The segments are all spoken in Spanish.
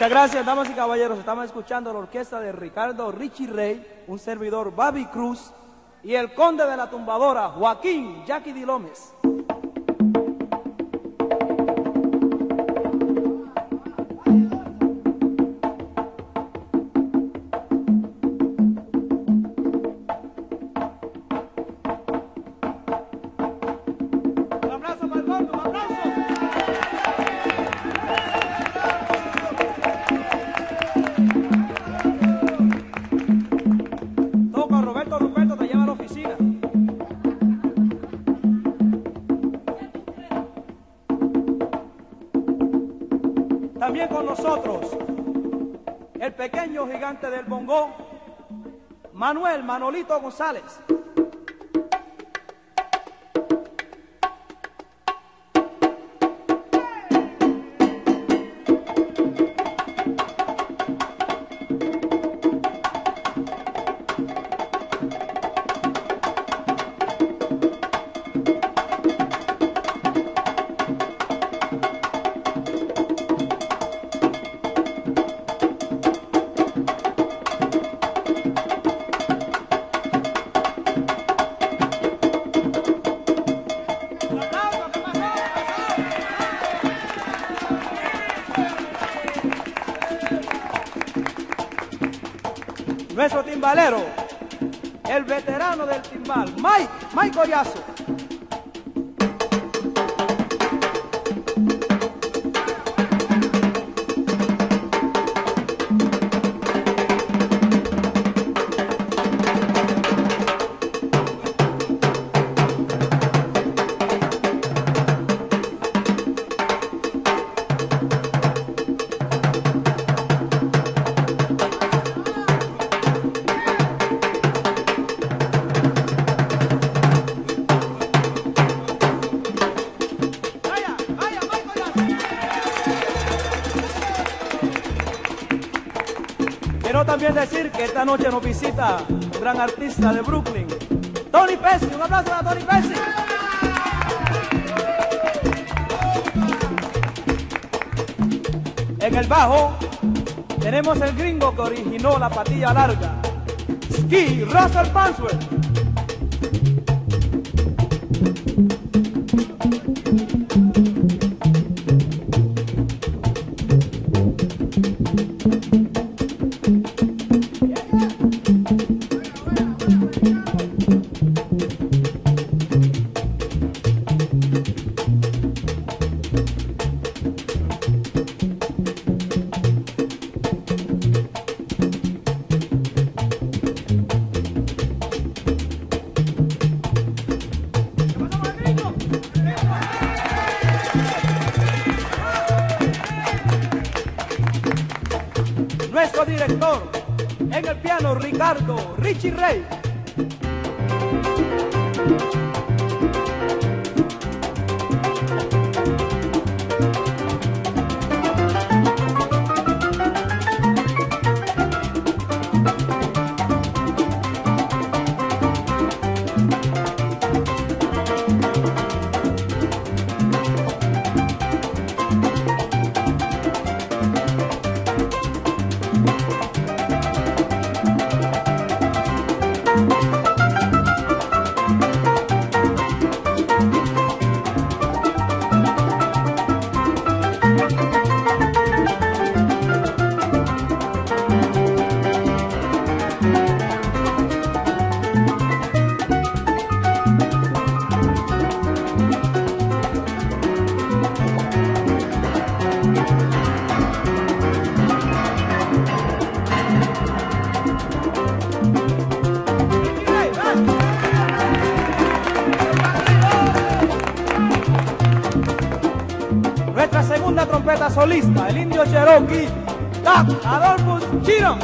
Muchas gracias, damas y caballeros. Estamos escuchando la orquesta de Ricardo Richie Rey, un servidor Babi Cruz y el conde de la tumbadora Joaquín Jackie Di Lómez. Gigante del bongo, Manuel Manolito González. Nuestro timbalero, el veterano del timbal, Mike, Mike Collazo. Quiero también decir que esta noche nos visita un gran artista de Brooklyn, Tony Pesci. Un aplauso para Tony Pesci. En el bajo tenemos el gringo que originó la patilla larga, Ski Russell Pansworth. Nuestro director en el piano Ricardo Richie Rey. El indio Cherokee, Doc Adolphus Chino.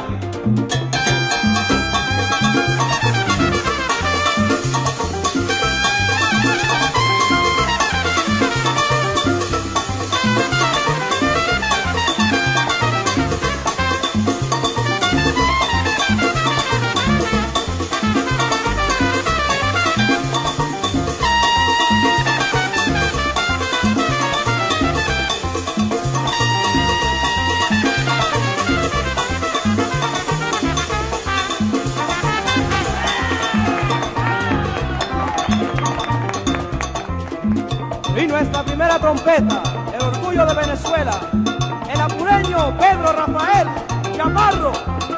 Nuestra primera trompeta, el orgullo de Venezuela, el apureño Pedro Rafael Chaparro.